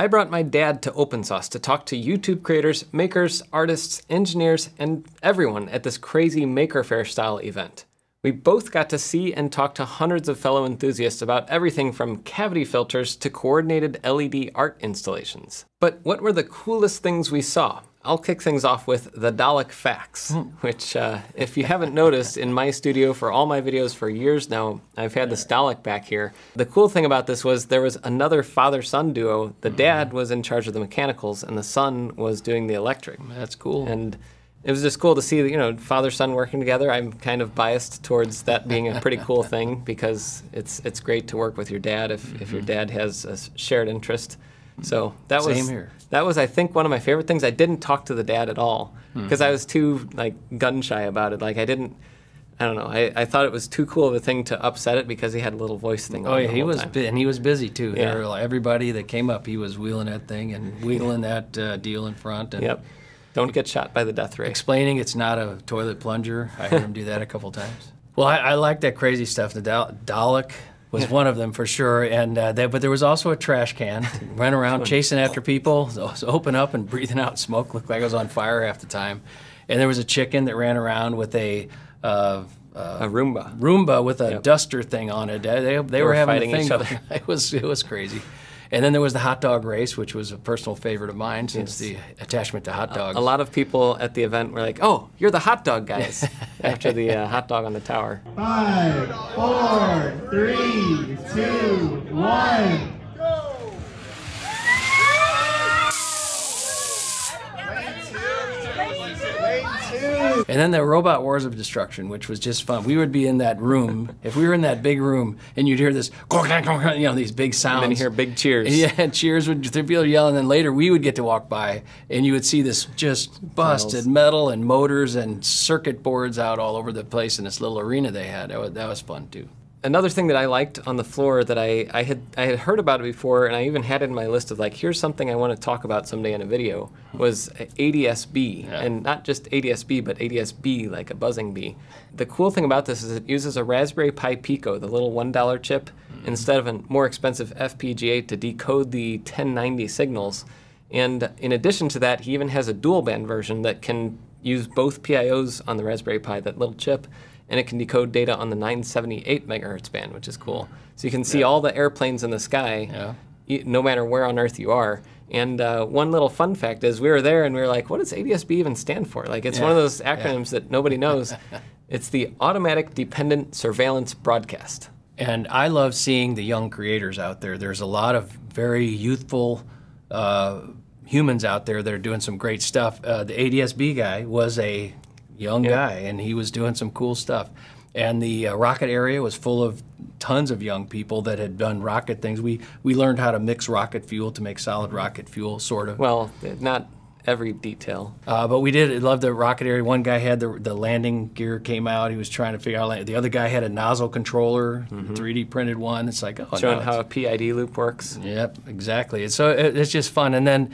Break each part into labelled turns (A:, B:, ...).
A: I brought my dad to OpenSauce to talk to YouTube creators, makers, artists, engineers, and everyone at this crazy Maker Faire style event. We both got to see and talk to hundreds of fellow enthusiasts about everything from cavity filters to coordinated LED art installations. But what were the coolest things we saw? I'll kick things off with the Dalek Fax, hmm. which, uh, if you haven't noticed, in my studio for all my videos for years now, I've had this Dalek back here. The cool thing about this was there was another father-son duo. The hmm. dad was in charge of the mechanicals, and the son was doing the electric.
B: That's cool.
A: And it was just cool to see, you know, father son working together. I'm kind of biased towards that being a pretty cool thing because it's it's great to work with your dad if, if your mm-hmm. dad has a shared interest. So that
B: Same
A: was
B: here.
A: that was I think one of my favorite things. I didn't talk to the dad at all
B: Hmm.
A: because I was too like gun shy about it. Like I didn't. I don't know. I, I thought it was too cool of a thing to upset it because he had a little voice thing.
B: Oh
A: on
B: yeah, he was, bu- and he was busy too.
A: Yeah.
B: Were, everybody that came up, he was wheeling that thing and wheeling that uh, deal in front and
A: Yep. Don't get shot by the death ray.
B: explaining it's not a toilet plunger. I heard him do that a couple times. Well, I, I like that crazy stuff. The Dal- Dalek was one of them for sure, and uh, that, but there was also a trash can. Ran around chasing after people, was open up and breathing out smoke. Looked like it was on fire half the time. And there was a chicken that ran around with a. Uh, uh,
A: A Roomba.
B: Roomba with a
A: Yep.
B: duster thing on it. They, they, they, were,
A: were
B: having
A: fighting
B: a thing.
A: each other.
B: It was it was crazy. And then there was the hot dog race, which was a personal favorite of mine since the attachment to hot dogs.
A: A lot of people at the event were like, "Oh, you're the hot dog guys!" after the uh, hot dog on the tower.
C: Five, four, three, two, one.
B: And then the Robot Wars of Destruction, which was just fun. We would be in that room, if we were in that big room, and you'd hear this, you know, these big sounds.
A: And then hear big cheers.
B: Yeah, and cheers would people yell, And then later we would get to walk by, and you would see this just busted metal and motors and circuit boards out all over the place in this little arena they had. That was, that was fun too.
A: Another thing that I liked on the floor that I, I had I had heard about it before, and I even had it in my list of like, here's something I want to talk about someday in a video, was ADSB, and not just ADSB, but ADSBee, like a buzzing bee. The cool thing about this is it uses a Raspberry Pi Pico, the little one dollar chip, mm-hmm. instead of a more expensive FPGA to decode the 1090 signals. And in addition to that, he even has a dual band version that can use both PIOs on the Raspberry Pi, that little chip, and it can decode data on the 978 megahertz band, which is cool. So you can see all the airplanes in the sky,
B: Yeah.
A: e- no matter where on Earth you are. And uh, one little fun fact is, we were there and we were like, "What does ADSB even stand for?" Like, it's one of those acronyms that nobody knows. it's the Automatic Dependent Surveillance Broadcast.
B: And I love seeing the young creators out there. There's a lot of very youthful uh, humans out there that are doing some great stuff. Uh, the ADSB guy was a young guy, and he was doing some cool stuff. And the uh, rocket area was full of tons of young people that had done rocket things. We we learned how to mix rocket fuel to make solid rocket fuel, sort of.
A: Well, not every detail.
B: Uh, but we did love the rocket area. One guy had the the landing gear came out. He was trying to figure out. The other guy had a nozzle controller, 3D printed one. It's like oh,
A: Showing
B: no,
A: how a PID loop works.
B: Yep, exactly. And so it, it's just fun. And then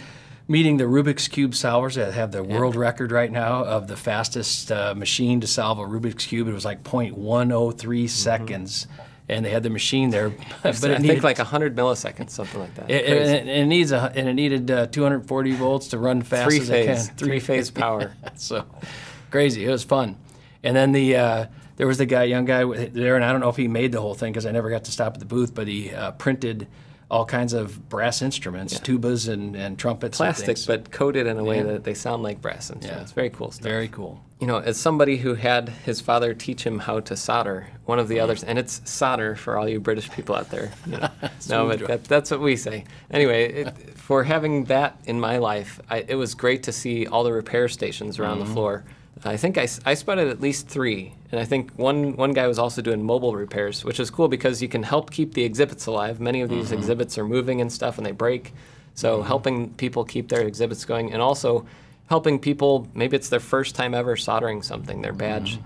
B: meeting the Rubik's Cube solvers that have the world record right now of the fastest uh, machine to solve a Rubik's Cube. It was like 0.103 seconds. And they had the machine there, but
A: I
B: it
A: think
B: needed,
A: like 100 milliseconds, something like that.
B: it,
A: Crazy.
B: it, it needs a and it needed uh, 240 volts to run fast
A: three
B: as it
A: phase,
B: can.
A: three phase power.
B: so crazy. It was fun. And then the uh, there was the guy, young guy there, and I don't know if he made the whole thing because I never got to stop at the booth, but he uh, printed all kinds of brass instruments, tubas and, and trumpets. and
A: Plastic,
B: things.
A: but coated in a way
B: Yeah.
A: that they sound like brass instruments.
B: Yeah.
A: It's very cool stuff.
B: very cool.
A: you know, as somebody who had his father teach him how to solder, one of the others, and it's solder for all you British people out there. you know. no, but that, that's what we say. Anyway, it, for having that in my life, I, it was great to see all the repair stations around the mm-hmm. floor. I think I, I spotted at least three, and I think one, one guy was also doing mobile repairs, which is cool because you can help keep the exhibits alive. Many of these exhibits are moving and stuff, and they break. So helping people keep their exhibits going, and also helping people maybe it's their first time ever soldering something their badge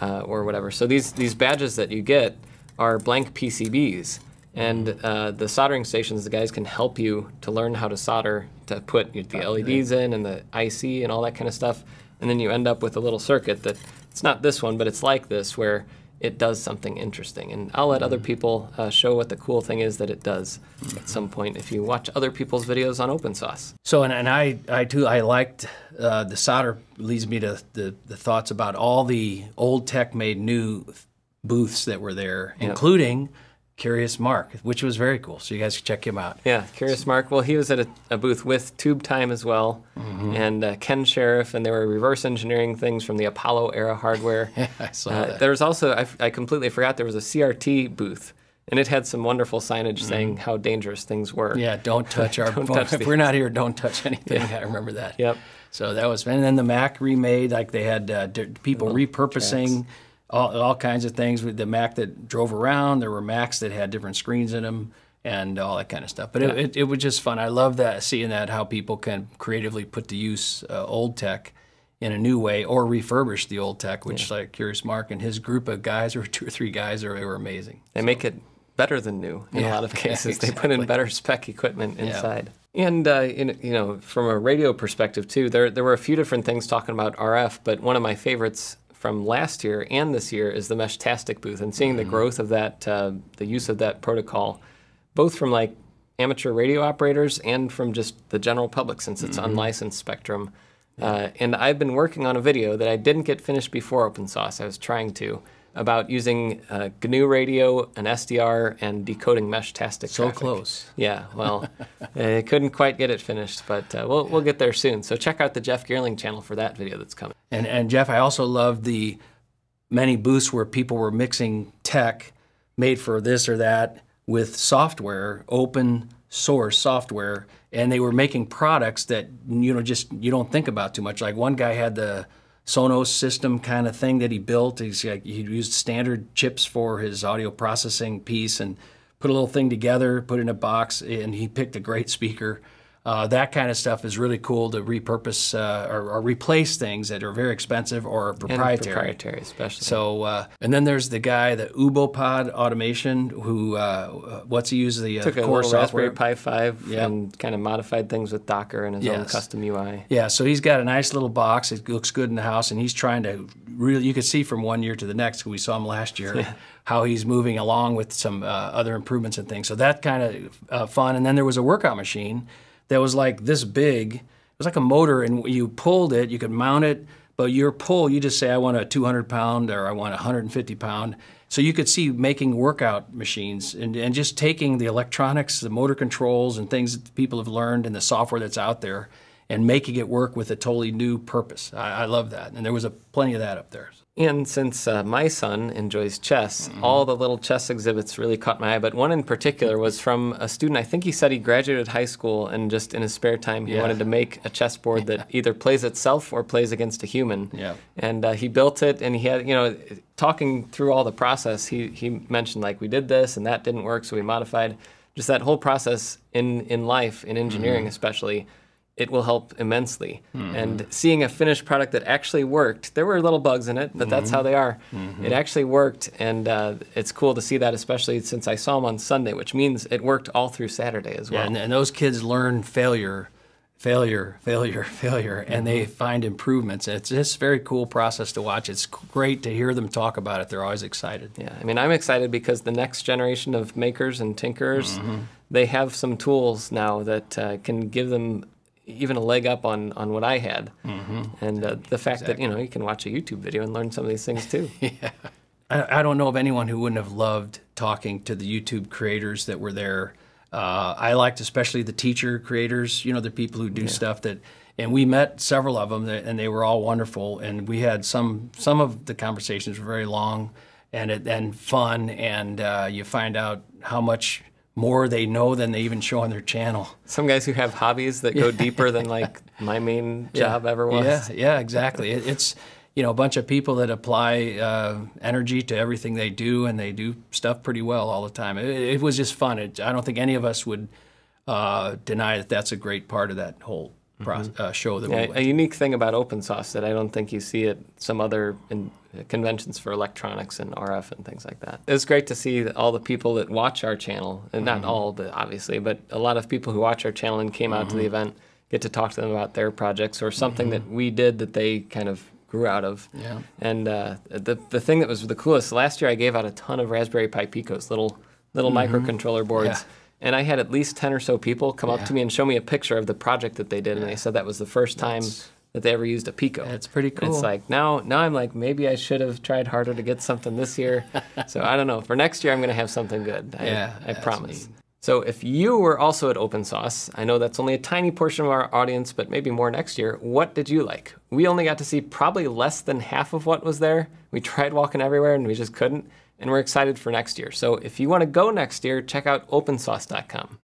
A: uh, or whatever. So these these badges that you get are blank pcbs and uh, the soldering stations the guys can help you to learn how to solder to put the leds in and the ic and all that kind of stuff and then you end up with a little circuit that it's not this one but it's like this where it does something interesting. And I'll let other people uh, show what the cool thing is that it does at some point if you watch other people's videos on Open Sauce.
B: So, and, and I, I too, I liked uh, the solder leads me to the, the thoughts about all the old tech made new booths that were there, including CuriousMarc, which was very cool. So you guys can check him out.
A: Yeah, CuriousMarc. Well, he was at a, a booth with TubeTime as well, and uh, Ken Shirriff, and they were reverse engineering things from the Apollo era hardware.
B: yeah, I saw
A: Uh,
B: that.
A: there was also, I, f- I completely forgot, there was a CRT booth, and it had some wonderful signage saying how dangerous things were.
B: Mm-hmm. Yeah, don't touch our
A: Don't touch
B: if we're not here, don't touch anything. I remember that.
A: Yep.
B: So that was, and then the Mac remade, like they had uh, d- people repurposing all, all kinds of things with the Mac that drove around. There were Macs that had different screens in them and all that kind of stuff. But it, it, it was just fun. I love that, seeing that, how people can creatively put to use uh, old tech in a new way or refurbish the old tech, which like CuriousMarc and his group of guys, or two or three guys, are, they were amazing.
A: They make it better than new in a lot of
B: yeah,
A: cases. They put in better spec equipment inside. And uh, in, you know, from a radio perspective too, there there were a few different things talking about RF, but one of my favorites from last year and this year is the Meshtastic booth, and seeing
B: Mm-hmm.
A: the growth of that, uh, the use of that protocol, both from like amateur radio operators and from just the general public, since it's
B: Mm-hmm.
A: unlicensed spectrum. Uh, and I've been working on a video that I didn't get finished before OpenSauce. I was trying to about using uh, GNU radio, an SDR, and decoding mesh Meshtastic.
B: So
A: traffic.
B: close.
A: Yeah, well, I couldn't quite get it finished, but uh, we'll we'll get there soon. So check out the Jeff Geerling channel for that video that's coming.
B: And and Jeff, I also love the many booths where people were mixing tech made for this or that with software, open source software, and they were making products that you know just you don't think about too much. Like one guy had the Sonos system kind of thing that he built. He's he used standard chips for his audio processing piece and put a little thing together, put it in a box, and he picked a great speaker. Uh, that kind of stuff is really cool to repurpose uh, or, or replace things that are very expensive or proprietary.
A: And
B: proprietary.
A: especially.
B: So, uh, and then there's the guy, the UboPod Automation, who uh, what's he use the uh,
A: took a
B: core?
A: Raspberry Pi 5
B: Yep.
A: and kind of modified things with Docker and his own custom UI.
B: Yeah, so he's got a nice little box. It looks good in the house, and he's trying to really. You could see from one year to the next. We saw him last year. How he's moving along with some uh, other improvements and things. So that kind of uh, fun. And then there was a workout machine that was like this big. It was like a motor, and you pulled it. You could mount it, but your pull, you just say, "I want a 200 pound or "I want a 150 pound." So you could see making workout machines and, and just taking the electronics, the motor controls, and things that people have learned, and the software that's out there, and making it work with a totally new purpose. I, I love that, and there was a plenty of that up there.
A: And since uh, my son enjoys chess,
B: Mm-hmm.
A: all the little chess exhibits really caught my eye. But one in particular was from a student. I think he said he graduated high school and just in his spare time he
B: Yeah.
A: wanted to make a chessboard that either plays itself or plays against a human.
B: Yeah.
A: And uh, he built it, and he had you know, talking through all the process. He he mentioned like we did this and that didn't work, so we modified. Just that whole process in in life, in engineering
B: Mm-hmm.
A: especially it will help immensely. And seeing a finished product that actually worked, there were little bugs in it, but that's
B: Mm-hmm.
A: how they are. It actually worked, and uh, it's cool to see that, especially since I saw them on Sunday, which means it worked all through Saturday as well.
B: Yeah, and, and those kids learn failure, failure, failure, failure, and they find improvements. It's just a very cool process to watch. It's great to hear them talk about it. They're always excited.
A: Yeah, I mean, I'm excited because the next generation of makers and tinkerers,
B: Mm-hmm.
A: they have some tools now that uh, can give them even a leg up on, on what I had.
B: Mm-hmm.
A: And uh, the fact that, you know, you can watch a YouTube video and learn some of these things too.
B: I, I don't know of anyone who wouldn't have loved talking to the YouTube creators that were there. Uh, I liked especially the teacher creators, you know, the people who do stuff that, and we met several of them, that, and they were all wonderful. And we had some some of the conversations were very long, and it, and fun, and uh, you find out how much more they know than they even show on their channel.
A: Some guys who have hobbies that go deeper than like my main job ever was.
B: Yeah, yeah, exactly. It, it's you know a bunch of people that apply uh, energy to everything they do, and they do stuff pretty well all the time. It, it was just fun. It, I don't think any of us would uh, deny that that's a great part of that whole pro- uh, show that we
A: Yeah,
B: went.
A: a unique thing about Open Sauce that I don't think you see at some other in, conventions for electronics and RF and things like that. It was great to see all the people that watch our channel, and not all, but obviously, but a lot of people who watch our channel and came out to the event get to talk to them about their projects or something that we did that they kind of grew out of.
B: Yeah.
A: And uh, the the thing that was the coolest last year, I gave out a ton of Raspberry Pi Picos, little little microcontroller boards.
B: Mm-hmm. Yeah.
A: And I had at least 10 or so people come up to me and show me a picture of the project that they did. And they said that was the first time that they ever used a Pico.
B: That's pretty
A: And
B: cool.
A: It's like now, now I'm like, maybe I should have tried harder to get something this year. so I don't know. For next year, I'm going to have something good. I,
B: Yeah,
A: I promise.
B: neat.
A: So if you were also at Open Sauce, I know that's only a tiny portion of our audience, but maybe more next year. What did you like? We only got to see probably less than half of what was there. We tried walking everywhere and we just couldn't. And we're excited for next year. So if you want to go next year, check out opensauce.com.